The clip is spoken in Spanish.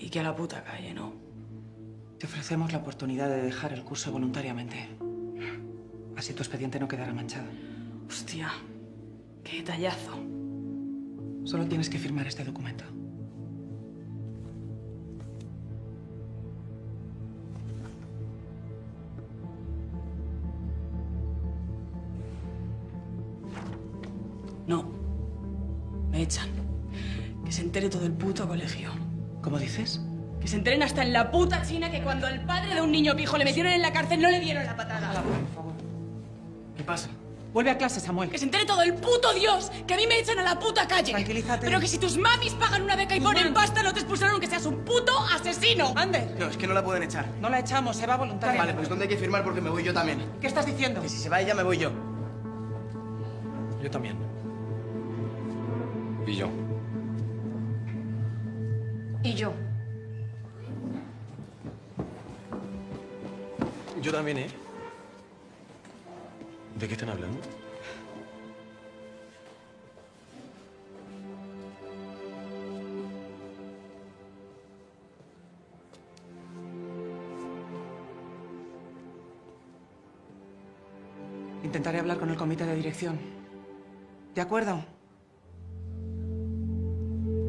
Y que a la puta calle, ¿no? Te ofrecemos la oportunidad de dejar el curso voluntariamente. Así tu expediente no quedará manchado. Hostia, qué detallazo. Solo tienes que firmar este documento. No. Me echan. Que se entere todo el puto colegio. ¿Cómo dices? Que se enteren hasta en la puta China que cuando al padre de un niño pijo le metieron en la cárcel no le dieron la patada. por favor. ¿Qué pasa? Vuelve a clase, Samuel. Que se entere todo el puto Dios que a mí me echan a la puta calle. Tranquilízate. Pero que si tus mamis pagan una beca y ponen pasta no te expulsaron que seas un puto asesino. Ander, No, es que no la pueden echar. no la echamos, se va Vale, voluntariamente. pues ¿dónde hay que firmar? Porque me voy yo también. ¿Qué estás diciendo? Que si se va ella, me voy yo. Yo también. Y yo. Y yo. Yo también, ¿eh? ¿De qué están hablando? Intentaré hablar con el comité de dirección. ¿De acuerdo?